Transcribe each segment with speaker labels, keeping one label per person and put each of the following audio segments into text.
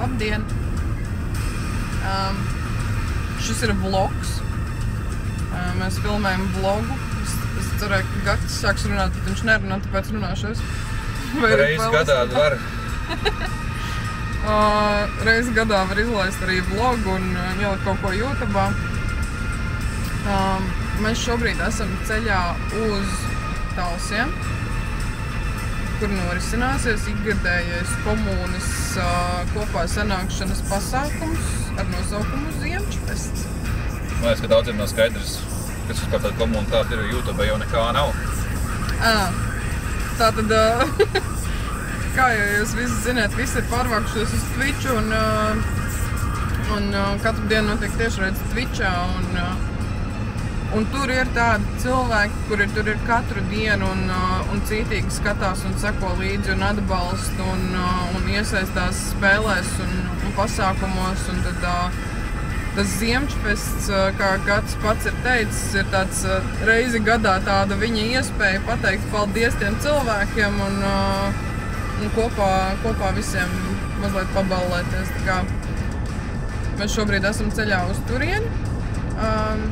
Speaker 1: Labdien! Um, šis ir vlogs. Uh, mēs filmējam vlogu. Es, es cerēju, ka Gatis sāks runāt, bet viņš nerunā, tāpēc runāšos.
Speaker 2: Reiz gadā var.
Speaker 1: Uh, reizi gadā var izlaist arī vlogu un uh, ielikt kaut ko YouTube. Um, mēs šobrīd esam ceļā uz Talsiem, kur norisināsies ikgadējais komunas uh, kopā sanākšanas pasākums ar nosaukumu Ziemčfests.
Speaker 2: Man liekas, ka daudziem nav skaidrs, kas vispār tāda komuna tāda ir. YouTube jau nekā nav.
Speaker 1: Ah, tā tad, kā jau jūs visi zināt, visi ir pārvākušies uz Twitch un, un katru dienu notiek tiešraidze Twitchā. Un, un tur ir tādi cilvēki, kuri tur ir katru dienu un, uh, un cītīgi skatās un seko līdzi un atbalsta un, uh, un iesaistās spēlēs un, un pasākumos. Un tad, uh, Tas Ziemassvētks, kā Gats pats ir teicis, ir tāds reizi gadā tāda viņa iespēja pateikt paldies tiem cilvēkiem un, un kopā, kopā visiem mazliet paballēties. Mēs šobrīd esam ceļā uz turieni. Um,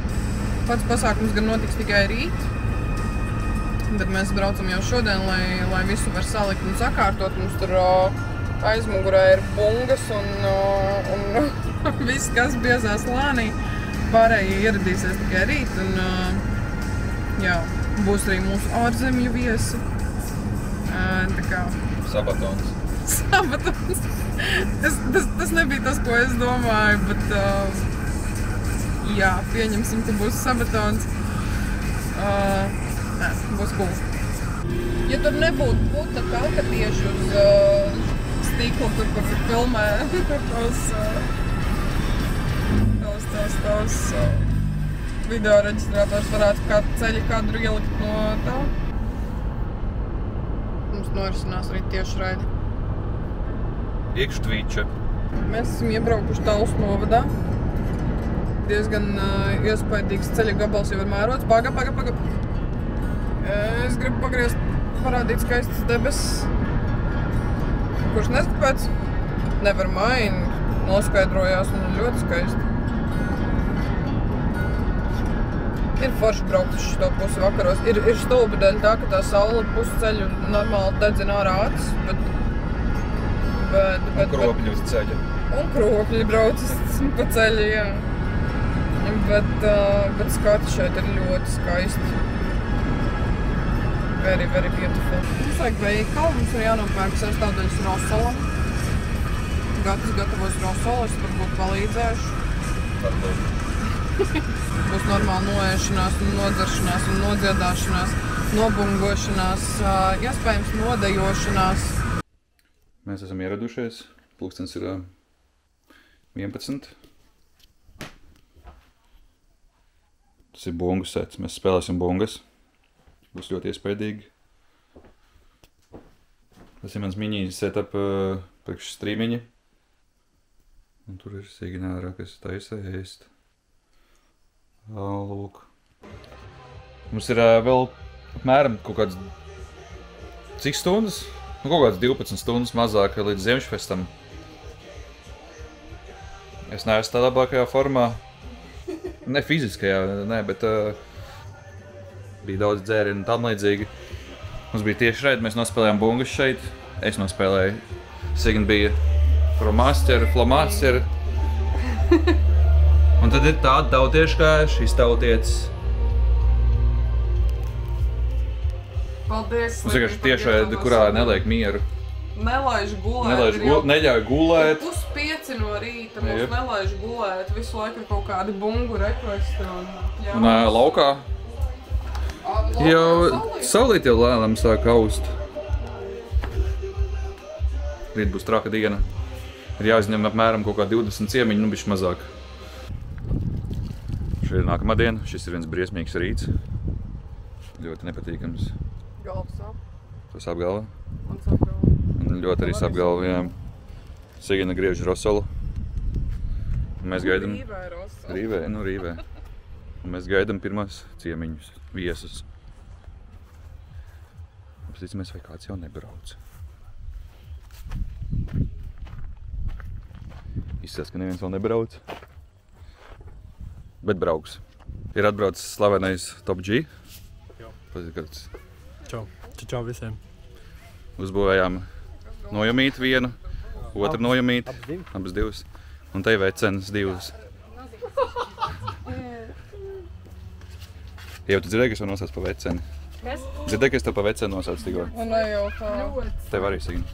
Speaker 1: pats pasākums gan notiks tikai rīt. Bet mēs braucam jau šodien, lai, lai visu var salikt un sakārtot. Mums tur aizmugurē ir bungas un, un viss, kas biezā slānī. Pārējie ieradīsies tikai rīt. Un, jā, būs arī mūsu ārzemju viesi. Tā kā
Speaker 2: Sabatons.
Speaker 1: sabatons. Tas, tas, tas nebija tas, ko es domāju, bet uh, jā, pieņemsim, ka būs sabatons. Uh, nē, būs cool. Ja tur nebūtu puta kalka tieši uz uh, stikla, tur, kur filmē tos, uh, tos, tos, tos uh, video reģistrators varētu kādu ceļu kadru ielikt no tā. Mums norisinās arī tieši raidi.
Speaker 2: Iekštvīča.
Speaker 1: Mēs esam iebraukuši Talus novadā. Diezgan uh, iespaidīgs ceļa gabals jau ir mērots. Paga, paga, paga. Es gribu pagriezt, parādīt skaistas debesis. Kurš neskapēc? Nevar maini. Noskaidrojās un ļoti skaisti. Ir forši braukt uz šo pusi vakaros. Ir, ir stulbi dēļ tā, ka tā saule pusi ceļu normāli dedzina ārā acis, bet... Bet, bet, bet,
Speaker 2: Kropļi uz ceļa.
Speaker 1: Un kropļi braucas pa ceļu, jā. Bet, uh, bet skati šeit ir ļoti skaisti. Very, very beautiful. Mums vajag veikalu, mums ir jānopērk sastāvdaļas rosolam. Gatis gatavos rosolu, es varbūt palīdzēšu.
Speaker 2: Varbūt.
Speaker 1: Būs normāla noēšanās, un nodzeršanās, un nodziedāšanās, nobungošanās, uh, iespējams nodejošanās.
Speaker 2: Mēs esam ieradušies. Pūkstens ir ā, 11. Tas ir bungu sets. Mēs spēlēsim bungas. Būs ļoti iespaidīgi. Tas ir mans mini setup uh, priekš strīmiņa. Un tur ir signāra, kas taisa ēst. Lūk. Mums ir uh, vēl apmēram kaut kāds cik stundas? Nu, kaut kāds 12 stundas mazāk līdz Ziemassvētkiem. Es neesmu tādā labākajā formā. Ne fiziskajā, ne, bet uh, bija daudz dzērienu un tam līdzīgi. Mums bija tieši šeit, mēs nospēlējām bungas šeit. Es nospēlēju. Signa bija Flomastera, Flomastera. Un tad ir tāda tautieša kā šis tautietis.
Speaker 1: Paldies!
Speaker 2: Mums vienkārši tiešraidi, kurā neliek mieru.
Speaker 1: Nelaiž gulēt.
Speaker 2: Nelaiž
Speaker 1: ir
Speaker 2: gu,
Speaker 1: jau
Speaker 2: neļauj gulēt.
Speaker 1: Puspieci no rīta mums
Speaker 2: Jep.
Speaker 1: nelaiž gulēt. Visu laiku ir kaut kādi bungu rekvesti. Un, jā.
Speaker 2: Un laukā jau
Speaker 1: saulīt.
Speaker 2: jau lēnām sāk aust. Rīt būs traka diena. Ir jāizņem apmēram kaut kā 20 ciemiņu, nu bišķi mazāk. Šī ir nākamā diena. Šis ir viens briesmīgs rīts. Ļoti nepatīkams.
Speaker 1: Galvas sāp.
Speaker 2: Tas apgalva.
Speaker 1: Man sāp galva.
Speaker 2: Un ļoti arī apgalva, jā. Sigina griež rosolu. Mēs gaidām
Speaker 1: Rīvē,
Speaker 2: nu Rīvē. Un mēs gaidām pirmās ciemiņus, viesus. Apstīsimies, vai kāds jau nebrauc. Izskatās, ka neviens vēl nebrauc. Bet brauks. Ir atbraucis slavenais Top G.
Speaker 3: Čau. Čau, čau visiem.
Speaker 2: Uzbūvējām nojamīti vienu, otru nojamīti,
Speaker 3: Abas
Speaker 2: divas. Un te vecenas divas. Jau tu dzirdēji, ka es to nosaucu pa veceni?
Speaker 4: Kas?
Speaker 2: Dzirdēji, ka es to pa veceni nosaucu tikko.
Speaker 1: Un ne jau tā.
Speaker 2: Tev arī signi.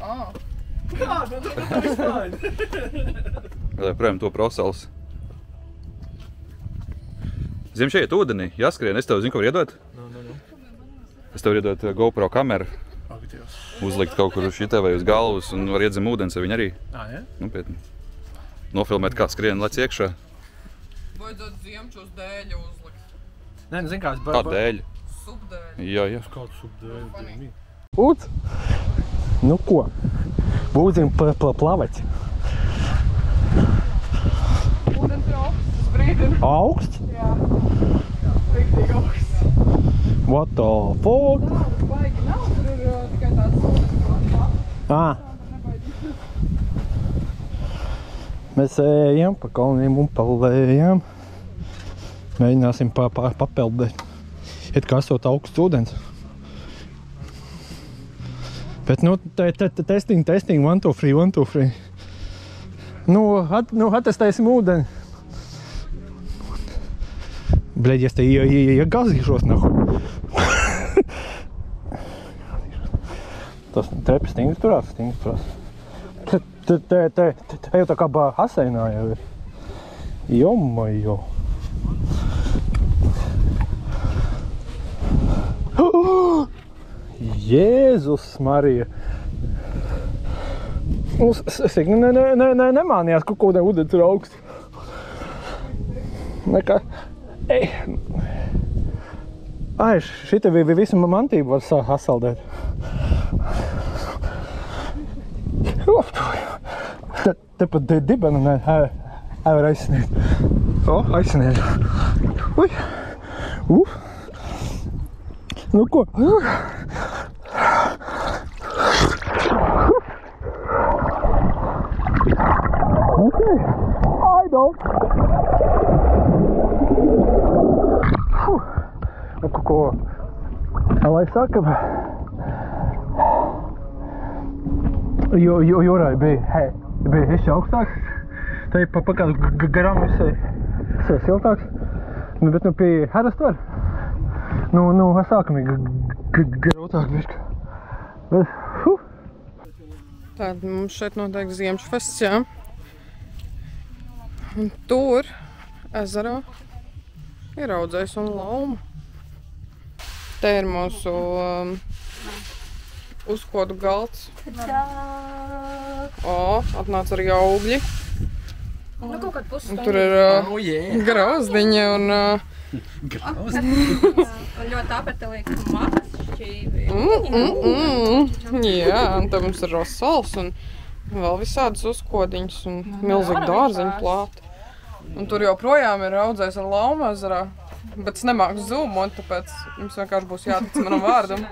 Speaker 1: Ah,
Speaker 2: Vēl joprojām to prosals. Zem šeit ūdenī, jāskrien. Es tev zinu, ko var iedot.
Speaker 3: Nu, nu, nu.
Speaker 2: Es tev varu iedot uh, GoPro kameru uzlikt kaut kur uz šitā vai uz galvas un var iedzem ūdens ar viņu arī.
Speaker 3: Ā, ja?
Speaker 2: Nu, Nopietni. Nofilmēt, kā skrien lec iekšā.
Speaker 1: Vajadzētu ziemčos dēļu uzlikt.
Speaker 3: Nē, nu zin kā es...
Speaker 2: Kā dēļ?
Speaker 1: Subdēļ.
Speaker 2: Jā, jā.
Speaker 3: Kādu
Speaker 5: subdēļ? Ūdz? Nu ko? Būsim plavać.
Speaker 1: Ūdens ir augsts uz brīdi.
Speaker 5: Augsts?
Speaker 1: Jā. Riktīgi augsts.
Speaker 5: What the fuck?
Speaker 1: Nav, baigi nav.
Speaker 5: Ah. Mēs ejam pa kalniem un pa lejām. Mēģināsim pa, pa, papeldēt. It kā esot augsts ūdens. Bet nu, te, te, te, testing, testing, one, two, three, one, two, three. Nu, at, nu attestēsim ūdeni. Bļaļ, es te ie- ie- iegāzīšos, nahu. Tas trepas stingri turās, stingri turās. Te, te, te, te, te, te jau tā kā baseinā jau ir. Jomajo. Jēzus Marija. Mums Signi ne, ne, ne, ne, nemānījās, ka kaut kādā ūdens ir augsts. Nekā. Ej. Ai, šitā bija visu mantību var sa- sasaldēt. Te, te pat di- dibenu ne, ē, ē, var aizsniegt. O, aizsniegt. Ui. Uf. Nu ko? Okay. Don't. Fuh. Nu, ko, ko? Lai saka, jo, jo, jūrai bija, hei, bija viņš augstāks. Tā ir pa, pa kādu g- g- gramu visai, visai siltāks. Nu, bet nu pie heras var. Nu, nu, sākumī g- g- grūtāk bišķi. Bet, huh.
Speaker 1: Tad mums šeit notiek Ziemassvētku jā. Un tur ezerā ir audzējs un lauma. Te ir mūsu um, uzkodu galds. O, atnāca arī augļi.
Speaker 4: Nu, kaut kāda
Speaker 1: Un
Speaker 4: pusstunda.
Speaker 1: tur ir uh,
Speaker 3: Oh, yeah.
Speaker 1: grauzdiņa un uh,
Speaker 3: Grauz.
Speaker 4: Un ļoti apetīlīgi mašķīvi.
Speaker 1: mm, mm, mm. Jā, un te mums ir rosals un vēl visādas uzkodiņas un milzīgi dārziņu plāti. Un tur joprojām ir audzējs ar laumu ezerā. Bet es nemāku zūmot, tāpēc jums vienkārši būs jātic manam vārdam.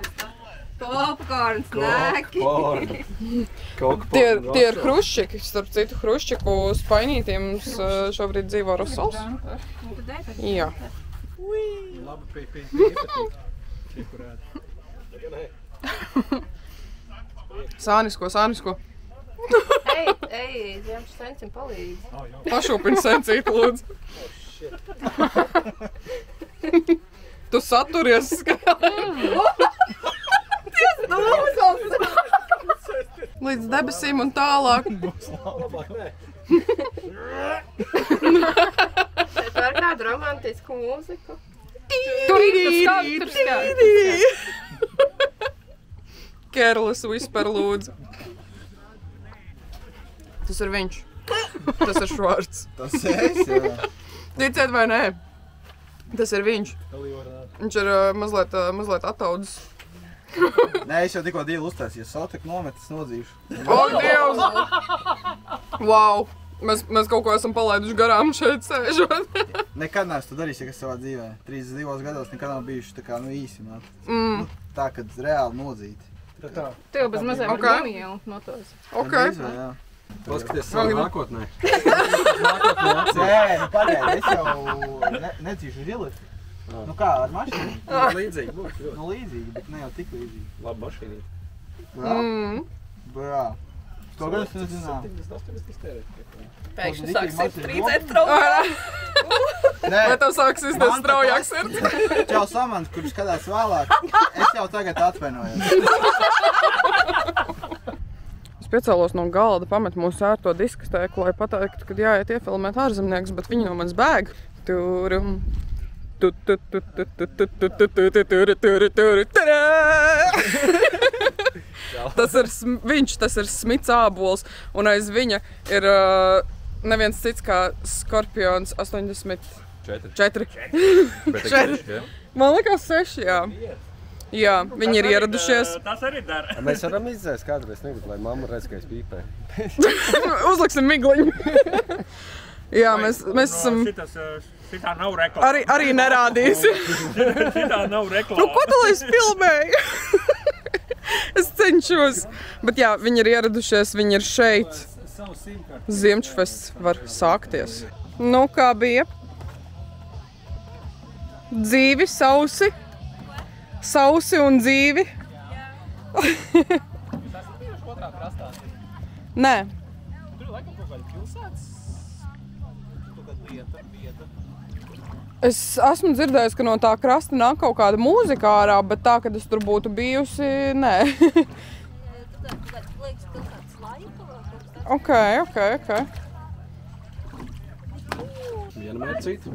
Speaker 4: Popkorns, nēki.
Speaker 1: Tie, ir- tie ir hrušķiki, starp citu, hrušķiku spainītiem mums uh, šobrīd dzīvo rosals. Jā.
Speaker 3: Labi, pie, pie, pie, ēd.
Speaker 1: Sānisko, sānisko.
Speaker 4: Ej, ej, Ziemš sencim palīdz.
Speaker 3: Oh, jā.
Speaker 1: Pašūpiņu sencīt, lūdzu. tu saturies. Līdz debesīm un tālāk.
Speaker 3: Labāk, nē.
Speaker 4: Šeit var kādu romantisku mūziku.
Speaker 1: Tur ir
Speaker 4: skan.
Speaker 1: Kērlis vispār lūdzu. Tas ir viņš. Tas ir Švārds.
Speaker 6: Tas es, jā.
Speaker 1: Ticiet vai nē? Tas ir viņš. Viņš ir uh, mazliet, uh, mazliet attaudzis.
Speaker 6: Nē, es jau tikko divu uztaisīju. Sātak nometas nodzīšu.
Speaker 1: O, Dievs! Wow! Mēs, mēs kaut ko esam palaiduši garām šeit sēžot.
Speaker 6: Nekad neesmu to darījis, ja kas savā dzīvē. 32 gados nekad nav bijuši tā kā, nu, īsi. Man.
Speaker 1: Mm,
Speaker 6: Tā, kad reāli nodzīt.
Speaker 3: Tā tā.
Speaker 4: Jau bez maziem
Speaker 1: Ok.
Speaker 4: okay. gumielu no tos.
Speaker 1: ok.
Speaker 6: Vai, jā.
Speaker 3: Paskaties savu nākotnē.
Speaker 6: Nē, nu pagaidi, es jau ne, necīšu žili. Nu kā, ar mašīnu?
Speaker 3: Līdzīgi būs.
Speaker 6: Nu līdzīgi, bet ne jau tik līdzīgi.
Speaker 3: Labi mašīnī.
Speaker 1: Mm.
Speaker 6: Bjā. To gan es nezināju.
Speaker 3: 70, 80 tērēt.
Speaker 4: Pēkšņi
Speaker 6: Rītīgi
Speaker 4: sāks
Speaker 6: mašīna
Speaker 4: trīcēt straujāk.
Speaker 6: Nē,
Speaker 1: Vai tev sāks
Speaker 6: Man
Speaker 1: izdot
Speaker 6: pat
Speaker 1: straujāk
Speaker 6: tas-
Speaker 1: sirds?
Speaker 6: Čau Samants, kurš skatās vēlāk. Es jau tagad atvainojos.
Speaker 1: Es piecēlos no galda, pametu mūsu ērto diskotēku, lai pateiktu, ka jāiet iefilmēt ārzemnieks, bet viņi no manis bēg. Turum. Tas ir viņš, tas ir smits ābols, un aiz viņa ir uh, neviens cits kā skorpions 84.
Speaker 2: 4. 4.
Speaker 1: Man liekas, 6. Jā. Jā, viņi tas ir arī, ieradušies.
Speaker 7: Tā, tas arī dara.
Speaker 8: Mēs varam izdzēst kādreiz, negribu, lai mamma redz, ka es pīpēju.
Speaker 1: Uzliksim migliņu. Jā, mēs, mēs esam.
Speaker 7: Šitas, uh, šitā nav reklāma.
Speaker 1: Arī, arī nerādīsim.
Speaker 7: Šitā nav
Speaker 1: Nu,
Speaker 7: reklāma.
Speaker 1: ko tu lai es filmēju? es cenšos. Bet jā, viņi ir ieradušies, viņi ir šeit. Ziemčfests var sākties. Nu, kā bija? Dzīvi, sausi. Sausi un dzīvi. Nē. Es esmu dzirdējis, ka no tā krasta nāk kaut kāda mūzika ārā, bet tā, ka es tur būtu bijusi, nē. ok, ok, ok.
Speaker 3: Viena mērcīta,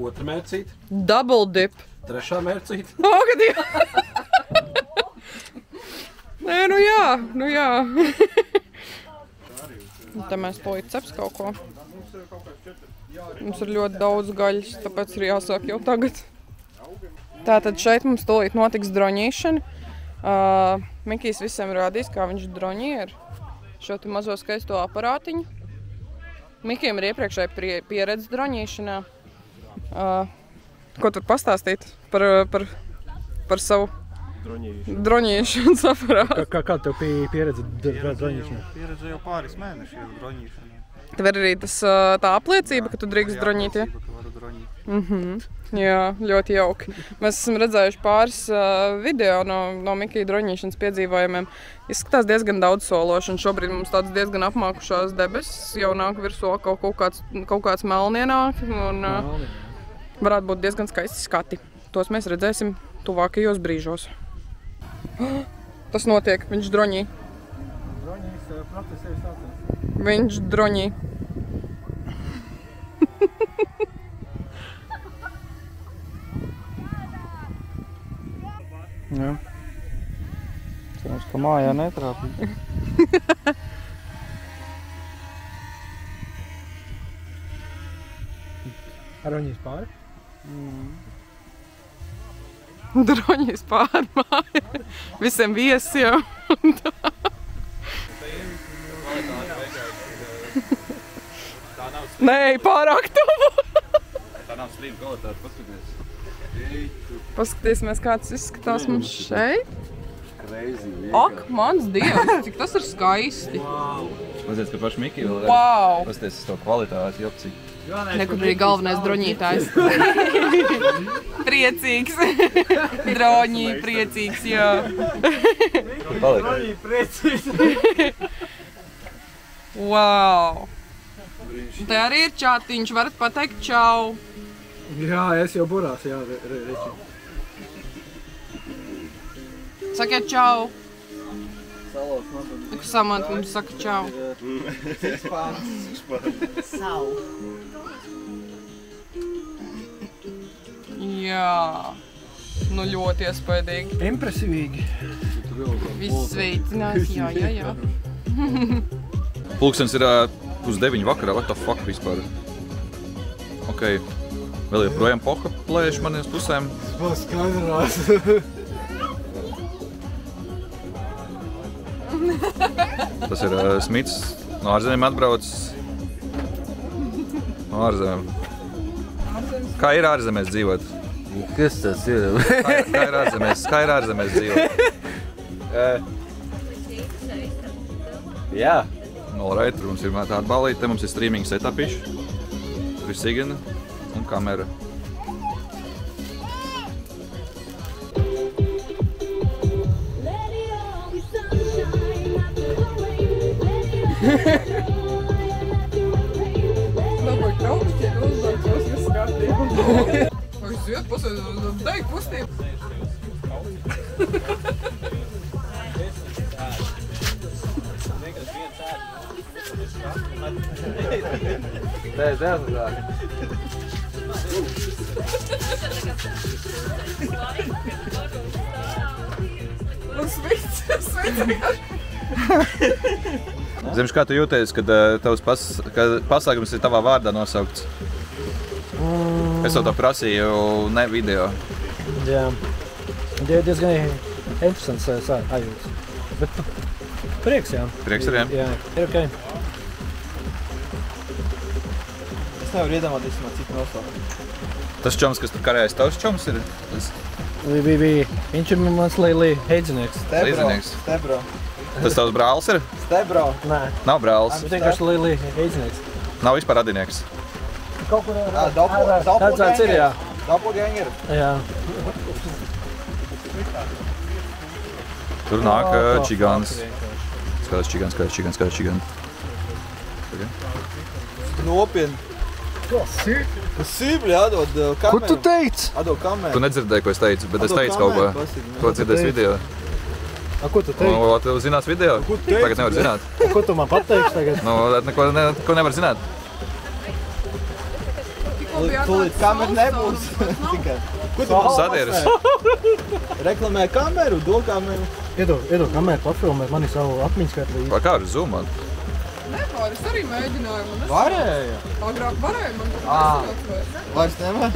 Speaker 3: otra mērcīta,
Speaker 1: Double dip.
Speaker 3: trešā mērcīta.
Speaker 1: O, kad jā! Nē, nu jā, nu jā. Te mēs puiši ceps kaut ko. Mums ir ļoti daudz gaļas, tāpēc ir jāsāk jau tagad. Tātad šeit mums tūlīt notiks droņīšana. Uh, Mikijs visiem rādīs, kā viņš droņī ar šo te mazo skaisto aparātiņu. Mikijam ir iepriekšēja prie- pieredze droņīšanā. Uh, ko tur pastāstīt par, par, par savu droņīšanas aparātu?
Speaker 5: Kā, kā, kā tev bija pieredze droņīšanā?
Speaker 6: Pieredze jau pāris mēnešus jau droņīšanā.
Speaker 1: Tev ir arī tas, tā apliecība, ka tu drīkst droņīt. Ja? Mm -hmm. Jā, ļoti jauki. Mēs esam redzējuši pāris uh, video no, no Mikija droņīšanas piedzīvojumiem. Izskatās diezgan daudz sološi, un šobrīd mums tāds diezgan apmākušās debesis jau nāk virsū kaut, kaut kāds, kaut kāds melnienāk, un uh, varētu būt diezgan skaisti skati. Tos mēs redzēsim tuvākajos brīžos. Tas notiek, viņš droņī.
Speaker 5: Droņīs process jau sācies.
Speaker 1: Viņš droņī.
Speaker 2: Jā. Cerams, ka mājā netrāpīja.
Speaker 5: Droņīs pāri? Mm.
Speaker 1: Droņīs pāri māja. Visiem viesi jau. Nē, pārāk tuvu.
Speaker 2: Tā nav stream kvalitāte, paskaties.
Speaker 1: Paskatīsimies, kāds izskatās mums šeit.
Speaker 8: Crazy.
Speaker 1: Ak, mans dievs, cik tas ir skaisti.
Speaker 2: Paziet, ka paši Miki vēl
Speaker 1: Wow!
Speaker 2: Paskaties uz to kvalitāti, jopcī.
Speaker 1: Nekur bija galvenais droņītājs. priecīgs. Droņī, priecīgs, jā.
Speaker 2: Palika.
Speaker 1: Wow! Un Te arī ir čātiņš, varat pateikt čau.
Speaker 5: Jā, es jau burās, jā, re, re, reči.
Speaker 1: Sakiet čau. Samant mums saka čau. Jā. Nu ļoti iespaidīgi.
Speaker 5: Impresīvīgi.
Speaker 1: Viss sveicināts, jā, jā, jā.
Speaker 2: Pulkstenis ir 9 vakarā, what the fuck vispār. Ok, vēl joprojām poha plēš maniem pusēm.
Speaker 5: Paskaidrās.
Speaker 2: Tas ir uh, Smits no ārzemēm atbraucis. No ārzemēm. Kā ir ārzemēs dzīvot?
Speaker 8: Kas tas ir?
Speaker 2: Kā, kā ir ārzemēs, kā ir ārzemēs dzīvot?
Speaker 8: Jā.
Speaker 2: Alright, tur mums ir tāda balīte, mums ir streaming setupiši. Tur ir sigana un kamera.
Speaker 1: Dabūj
Speaker 8: Nē, neatgādāju.
Speaker 1: Un sveic, sveic.
Speaker 2: Zemš, kā tu jūties, kad uh, tavs pas, kad pasākums ir tavā vārdā nosaukts? Es tev to prasīju, ne video.
Speaker 9: Jā, tie ir diezgan interesants sā- sajūtas. Bet prieks, jā.
Speaker 2: Prieks ar vien.
Speaker 9: Jā, ir ok.
Speaker 6: Es nevaru iedomāties, man cik nosaukt.
Speaker 2: Tas čoms, kas tur karājas, tavs čoms ir? Tas,
Speaker 9: Vi, vi, vi. Viņš ir mans līdzi heidzinieks.
Speaker 6: Stebro.
Speaker 2: Līdzinieks.
Speaker 6: Stebro.
Speaker 2: tas tavs brālis ir?
Speaker 6: Stebro.
Speaker 9: Nē,
Speaker 2: Nav brālis.
Speaker 9: viņš vienkārši līdzi heidzinieks.
Speaker 2: Nav vispār radinieks.
Speaker 9: Kaut kur
Speaker 6: Ā, doppel-
Speaker 9: Tāds tāds ir, jā.
Speaker 6: Doppelganger.
Speaker 9: jā.
Speaker 2: Tur nāk
Speaker 9: O,
Speaker 2: uh,
Speaker 9: o,
Speaker 2: čigāns. Skaties čigāns, skaties čigāns, skaties čigāns.
Speaker 6: Nopietni. Tas sīvļi atdod uh,
Speaker 9: Ko
Speaker 6: kameru.
Speaker 9: tu teici?
Speaker 6: Atdod kameru.
Speaker 2: Tu nedzirdēji, ko es teicu, bet es
Speaker 6: Atdod
Speaker 2: teicu kaut ko.
Speaker 6: kameru, pasaki,
Speaker 2: To
Speaker 6: nu.
Speaker 2: dzirdēs
Speaker 9: teici?
Speaker 2: video.
Speaker 9: A, ko tu teici?
Speaker 2: Nu, tu zinās video?
Speaker 6: Ko tu teici,
Speaker 2: Tagad nevar zināt.
Speaker 9: A, ko tu man pateiksi tagad?
Speaker 2: Nu, neko, ne, ko nevar zināt.
Speaker 6: Tūlīt kameru nebūs. Tikai. Ko tu
Speaker 2: Sadieris.
Speaker 6: reklamē kameru? Do kameru.
Speaker 9: Iedod, iedod kameru, pafilmē mani savu atmiņas kartu.
Speaker 2: Kā ar zoomā?
Speaker 1: Nevar, es arī mēģināju. un es-
Speaker 6: Varēja.
Speaker 1: Agrāk varēja, man
Speaker 6: Ā.
Speaker 1: tas vairs.
Speaker 6: Vairs nevar.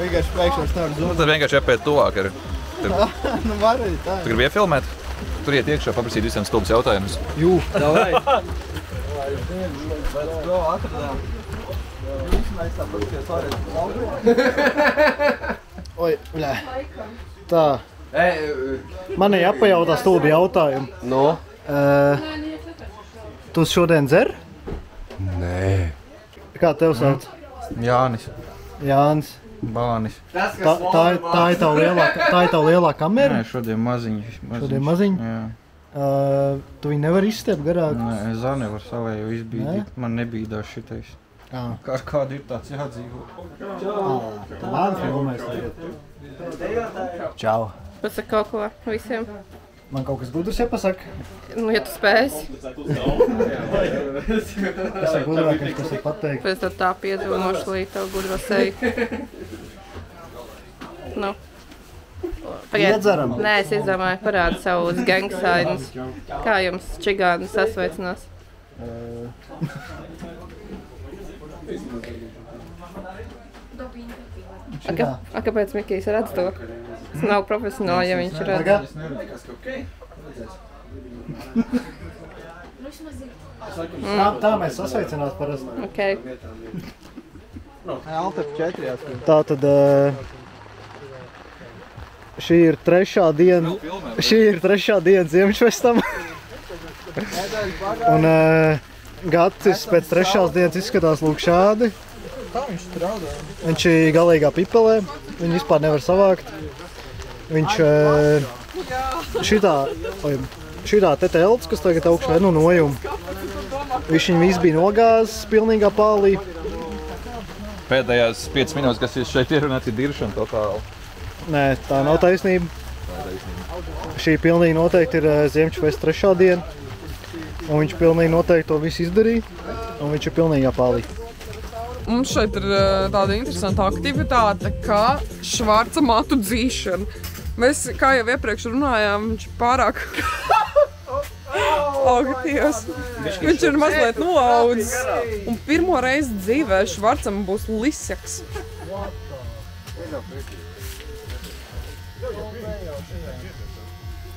Speaker 6: Vienkārši pēkšņi vairs nevar
Speaker 2: Nu,
Speaker 6: zumāt.
Speaker 2: tad vienkārši jāpiet tuvāk. Ir.
Speaker 6: Nu varēja tā.
Speaker 2: Tu gribi iefilmēt? Tur iet iekšā, paprasīt visiem stulbus jautājumus.
Speaker 9: Jū.
Speaker 6: Davai. Let's go, atradām.
Speaker 9: Oi, bļā. Tā. Man ir jāpajautā stulbi jautājumi.
Speaker 8: Nu?
Speaker 9: Uh, tu šodien dzer?
Speaker 8: Nē.
Speaker 9: Kā tev sauc?
Speaker 10: Jānis,
Speaker 9: Jānis.
Speaker 10: Bānis.
Speaker 9: Tā, tā, ir- tā ir tava lielā, tā ir tava lielā kamera?
Speaker 10: Nē, šodien maziņš. maziņš.
Speaker 9: Šodien maziņa?
Speaker 10: Jā.
Speaker 9: Uh, tu viņu nevari izstiept garāk?
Speaker 10: Nē, es zani var savēju izbīdīt. Man nebīdās šitais. Kā ar kādu ir tāds jādzīvo.
Speaker 9: Tagad. Čau.
Speaker 4: Pasaka kaut ko visiem.
Speaker 9: Man kaut kas gudrs jāpasaka.
Speaker 4: Nu, ja tu spēsi,
Speaker 9: Kas ir gudrākais, kas ir pateikt?
Speaker 4: pēc tam tā piedzīvošu līdz tev gudro seju. Nu.
Speaker 9: Iedzeram.
Speaker 4: Nē, es izdomāju, parādu savus gangsainus. Kā jums čigāni sasveicinās? A, ka, a kāpēc Mikijs redz to? Tas nav profesionāli, ja viņš redz.
Speaker 9: Tagad? Tā, tā mēs sasveicinās parasti.
Speaker 4: Okay.
Speaker 6: Alta 4 jāskat.
Speaker 9: Tā tad šī ir trešā diena. Šī ir trešā diena Ziemassvētkiem. Un uh, Gatis pēc trešās dienas izskatās lūk šādi.
Speaker 6: Tā viņš strādā.
Speaker 9: Viņš ir galīgā pipelē. Viņu vispār nevar savākt. Viņš uh, šitā, šitā te telts, kas tagad augšā ir no nojuma. Viņš viņu visu bija nogāzis pilnīgā pālī.
Speaker 2: Pēdējās 5 minūtes, kas ir šeit ierunāts, ir diršana totāli.
Speaker 9: Nē, tā nav taisnība. Šī pilnīgi noteikti ir uh, Ziemassvētku trešā diena. Un viņš pilnīgi noteikti to visu izdarīja. Un viņš ir pilnīgā pālī.
Speaker 1: Mums šeit ir eh, tāda interesanta aktivitāte, kā švārca matu dzīšana. Mēs, kā jau iepriekš runājām, viņš pārāk augsts. Viņš ir mazliet noaudzis. Un pirmo reizi dzīvē švārcam būs liseks.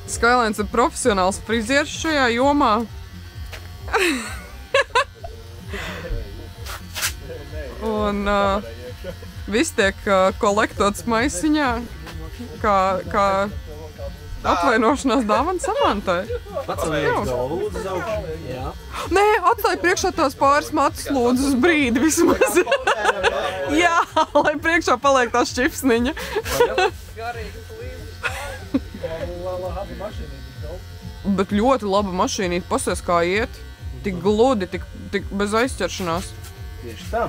Speaker 1: Skailēns ir profesionāls frizieris šajā jomā. Un uh, viss tiek uh, kolektots maisiņā, kā, kā atvainošanās dāvana samantai. Nē, atstāj priekšā tās pāris matus lūdzu uz brīdi vismaz. Jā, lai priekšā paliek tā šķipsniņa. Bet ļoti laba mašīna, pasies kā iet. Tik gludi, tik, tik bez aizķeršanās.
Speaker 6: Tieši tā.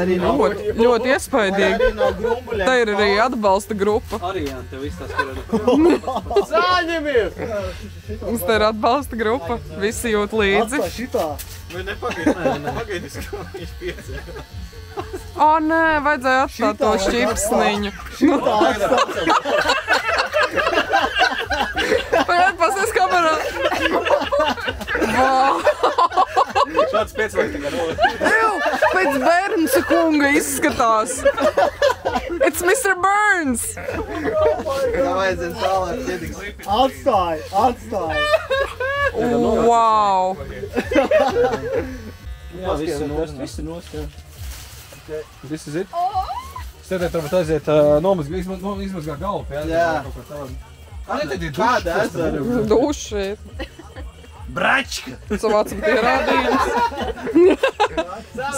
Speaker 6: Arī no,
Speaker 1: Ļoti, ļoti iespaidīgi.
Speaker 6: arī no.
Speaker 1: Tā ir arī atbalsta grupa.
Speaker 3: Arī tev viss tas, kur
Speaker 6: Sāņemies!
Speaker 1: Mums te ir atbalsta grupa. Visi jūt līdzi.
Speaker 6: šitā.
Speaker 3: Vai nepagaidi, nepagaidi, viņš pieceļ.
Speaker 1: O, nē, vajadzēja atstāt to šķipsniņu.
Speaker 6: Šitā atstāt.
Speaker 1: Pagaidiet, pasies kamerā.
Speaker 3: Šāds pieceļ tagad.
Speaker 1: Ew, pēc Bērnsa kunga izskatās. It's Mr. Burns!
Speaker 6: Tā vajadzēja tālāk iedigs. Atstāj, atstāj.
Speaker 1: Wow!
Speaker 5: Jā, viss ir nost, viss ir nost, jā. This is it. Sēdēt, varbūt aiziet uh, nomazgāt, izmaz, no, izmazgā galvu, jā.
Speaker 6: Jā. Kāda ezera?
Speaker 1: Duši!
Speaker 3: Bračka!
Speaker 1: Savācam pierādījumus.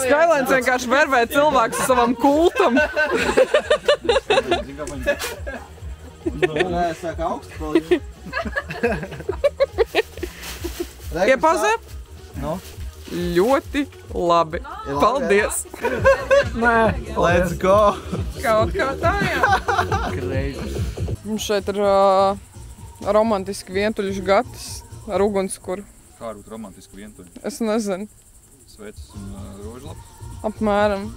Speaker 1: Skylines vienkārši vervē cilvēku savam kultam.
Speaker 6: Nē, saka augstu palīdzi.
Speaker 1: Iepazē?
Speaker 6: Nu?
Speaker 1: Ļoti labi. Paldies!
Speaker 5: Nē,
Speaker 6: Let's go!
Speaker 1: Kaut kā tā, jā. Mums šeit ir uh, romantiski vientuļš gatis ar ugunskura.
Speaker 2: Kā ar romantisku vientuļu?
Speaker 1: Es nezinu,
Speaker 2: Sveces un uh, rožlaps.
Speaker 1: apmēram.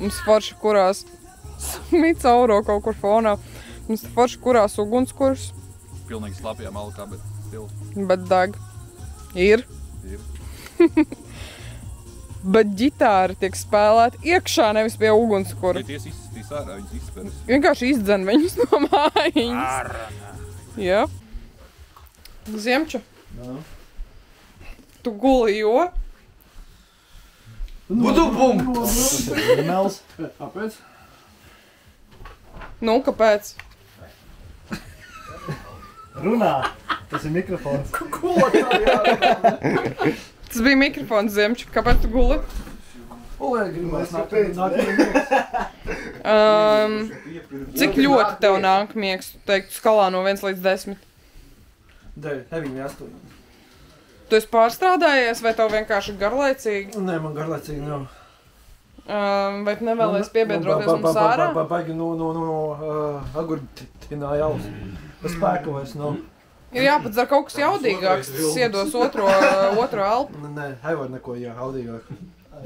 Speaker 1: Mums forši kurās smits auro kaut kur fonā. Mums forši kurās ugunskurs,
Speaker 2: Pilnīgi slapjā malkā, bet stils.
Speaker 1: bet deg. Ir.
Speaker 2: Ir.
Speaker 1: bet ģitāra tiek spēlēta iekšā, nevis pie ugunskura.
Speaker 2: Ja ties izsistīs ārā, viņas izsperas.
Speaker 1: Vienkārši izdzen viņus no mājas. Jā. Ziemču. Tu guli, jo?
Speaker 6: Budu bum! Mels.
Speaker 5: Kāpēc?
Speaker 1: Nu, kāpēc?
Speaker 6: Runā. Tas ir mikrofons.
Speaker 1: Tas bija mikrofons Ziemču. Kāpēc tu guli?
Speaker 5: Olē, gribas nāk,
Speaker 6: Kāpēc?
Speaker 5: nāk,
Speaker 1: Um, cik ļoti tev nāk miegs? Tu teiktu skalā no 1 līdz 10.
Speaker 5: Dēļ, 9, 8.
Speaker 1: Tu esi pārstrādājies vai tev vienkārši garlaicīgi?
Speaker 5: Nē, man garlaicīgi nav.
Speaker 1: Um, vai tu nevēlies piebiedroties mums ārā?
Speaker 5: Baigi no, no, no, uh, agurtinā jaus. Tas spēku vairs nav.
Speaker 1: Ir jāpadzer kaut kas jaudīgāks, tas iedos otro, otro elpu.
Speaker 5: Nē, hei, var neko jāaudīgāk.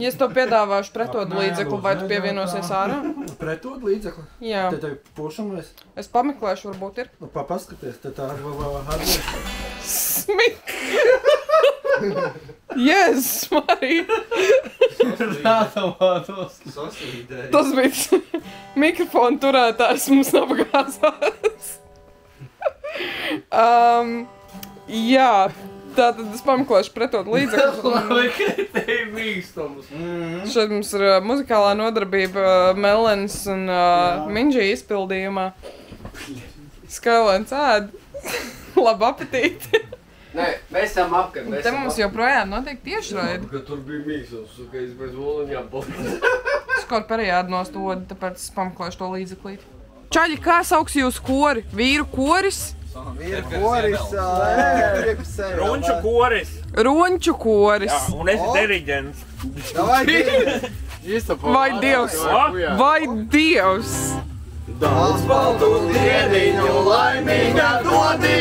Speaker 1: Ja es tev piedāvāšu pretot līdzekli, vai tu pievienosies ārā?
Speaker 5: Pretot līdzekli.
Speaker 1: Jā,
Speaker 5: Te tev pušamies.
Speaker 1: es pameklēšu, varbūt ir.
Speaker 5: Nu, pa, paskaties, te tā ar
Speaker 1: Smik! Jēzus, Marija! Tas bija mikrofona turētājs mums apgāzās. um, jā, tā tad es pameklēšu pretot līdzekļus. Šeit mums ir uh, muzikālā nodarbība uh, Melens un uh, Minģī izpildījumā. Skailēns ēd. Labu apetīti!
Speaker 8: Nē, mēs esam apkārt.
Speaker 1: Te mums joprojām notiek tiešraidi.
Speaker 8: Kad tur bija mīksls, ka es bez voliņām palīdzu.
Speaker 1: Skot perējādi nostodi, tāpēc es pameklēšu to līdzeklīti. Čaļi, kā sauks jūs kori? Vīru koris?
Speaker 6: Ir koris.
Speaker 7: Runču koris.
Speaker 1: Roņču koris.
Speaker 7: Jā, un es diriģents.
Speaker 1: Vai dievs? Vai dievs?
Speaker 6: Daudz baltu dieniņu laimīgā dodi,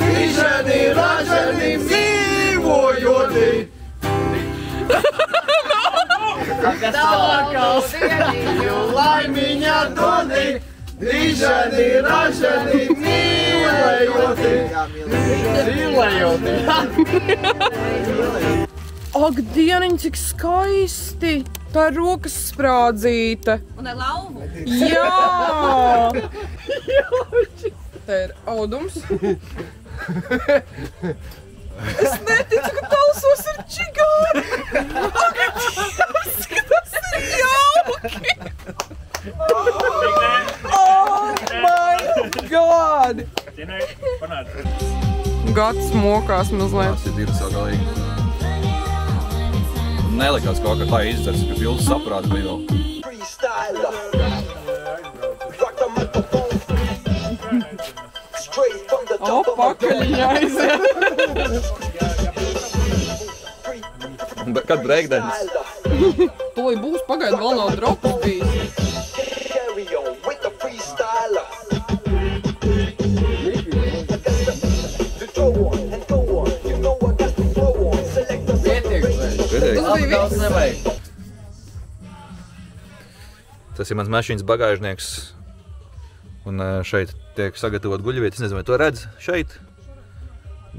Speaker 6: Dižani, ražani, dzīvojoti. Tālākās dieniņu laimīgā dodi, Dižani, ražani, mīlējoti.
Speaker 1: Ak, dieniņ, cik skaisti! Tā ir rokas sprādzīta.
Speaker 11: Un ar lauvu.
Speaker 1: Jā! Tā ir audums. Es neticu, ka tavsos ir čigāri! Ak, Dievs, cik tas ir jauki! Oh my god! Gads mokās mazliet.
Speaker 2: Tas ir divi sagalīgi. Nelikās kaut kā tā izdzers, ka pilns saprāts bija vēl.
Speaker 1: O, pakaļiņā aiziet.
Speaker 2: Kad breakdance?
Speaker 1: To jau būs pagaid vēl nav drops bijis. Bija
Speaker 8: Daudz nevajag.
Speaker 2: Tas ir mans mašīnas bagāžnieks. Un ā, šeit tiek sagatavot guļvieta. Es nezinu, vai to redz šeit.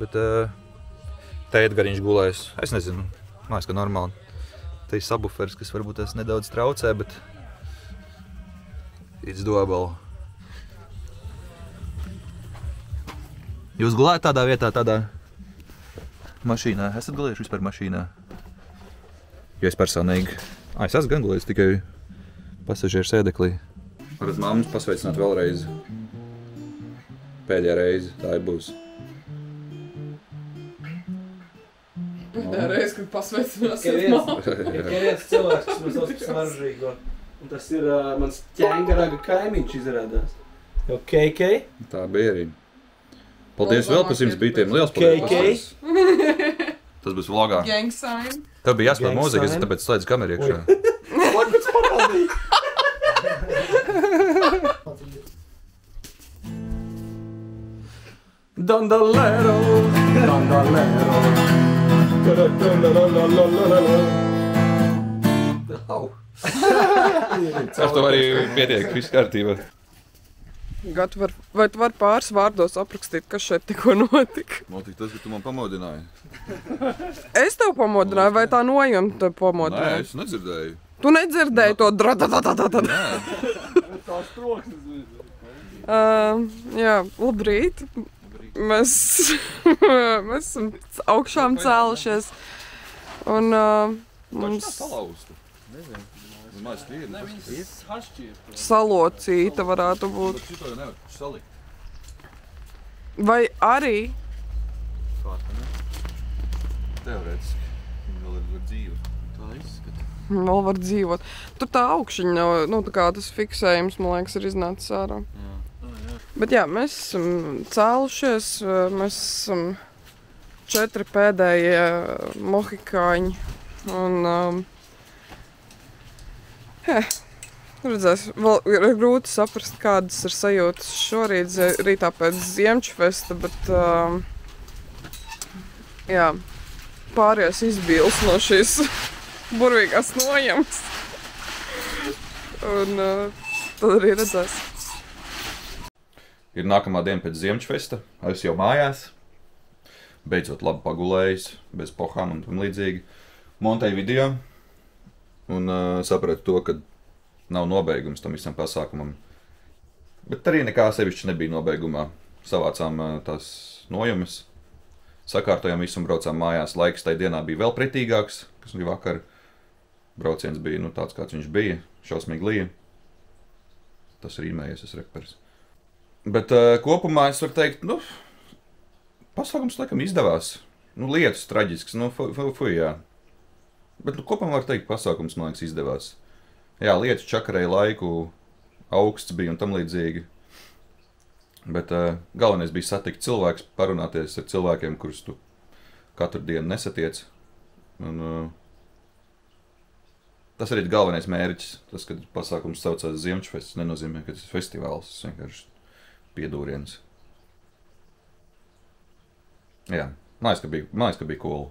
Speaker 2: Bet uh, te Edgars gulēs. Es nezinu, liekas, ka normāli. Te ir sabufers, kas varbūt tas nedaudz traucē, bet it's doable. Jūs gulējat tādā vietā, tādā mašīnā? Esat gulējuši vispār mašīnā? Jo es personīgi, ah, es esmu gan gulējis tikai pasažieru sēdeklī. Varat mammas pasveicināt vēlreiz. Pēdējā reize tā ir būs.
Speaker 1: Tā reiz, kad
Speaker 3: viens,
Speaker 1: māmu.
Speaker 3: ir viens cilvēks, kas man sauc par smaržīgo. Un tas ir uh, mans ķēngaraga kaimiņš izrādās. Jo KK?
Speaker 2: Tā bija arī. Paldies
Speaker 1: Vēl
Speaker 2: par simts
Speaker 1: pēc-
Speaker 2: Liels
Speaker 3: KK?
Speaker 2: Tas būs vlogā.
Speaker 1: Gang sign.
Speaker 2: Tev bija jāspēlē mūzika, es tāpēc slēdzu kameru iekšā.
Speaker 3: Dandalero, dandalero. Au.
Speaker 2: Ar to arī pietiek, viss kārtībā.
Speaker 1: Gat, var, vai tu vari pāris vārdos aprakstīt, kas šeit tikko notika?
Speaker 2: Notika tas, ka tu man pamodināji.
Speaker 1: Es tev pamodināju, vai tā nojama tev pamodināja?
Speaker 2: es nedzirdēju.
Speaker 1: Tu nedzirdēji to drāzāta. Uh, jā, labrīt. Mēs, mēs esam augšām cēlušies. Un uh, mums
Speaker 2: salausta. Nezinu. Maz tīri.
Speaker 1: salocīta varētu būt.
Speaker 2: Bet šito jau nevar salikt.
Speaker 1: Vai arī
Speaker 2: ne? Teorētiski. Viņa vēl ir dzīva. Tā izskata.
Speaker 1: vēl var dzīvot? Tur tā augšņa nav, nu tā kā tas fiksējums, man liekas, ir iznācis ārā. Bet jā, mēs esam cēlušies, mēs esam četri pēdējie mohikāņi. Un, um, jā, redzēs, vēl ir grūti saprast, kādas ir sajūtas šorīt, rītā pēc Ziemčfesta, bet um, jā, pāries izbīls no šīs burvīgās nojams. Un uh, tad arī redzēs.
Speaker 2: Ir nākamā diena pēc Ziemassvētku. Es jau mājās. Beidzot, labi pagulējis, bez pohām un tam līdzīgi. Montēju video un uh, sapratu to, ka nav nobeigums tam visam pasākumam. Bet arī nekā sevišķi nebija nobeigumā. Savācām uh, tās nojumes, sakārtojām visu un braucām mājās. Laiks tajā dienā bija vēl pretīgāks, kas bija vakar. Brauciens bija nu, tāds, kāds viņš bija. Šausmīgi lija. Tas ir īmējies, es repers. Bet uh, kopumā es varu teikt, nu, pasākums laikam izdevās. Nu, lietas traģisks, nu, fu, fu, fu, jā. Bet nu, kopumā var teikt, pasākums man liekas izdevās. Jā, lietas čakarēja laiku, augsts bija un tam līdzīgi. Bet uh, galvenais bija satikt cilvēkus, parunāties ar cilvēkiem, kurus tu katru dienu nesatiec. Un, uh, tas arī ir galvenais mērķis. Tas, kad pasākums saucās Ziemassvētku, nenozīmē, ka tas ir festivāls. Tas vienkārši piedūriens. Jā, man liekas, ka bija, man liekas, ka bija cool.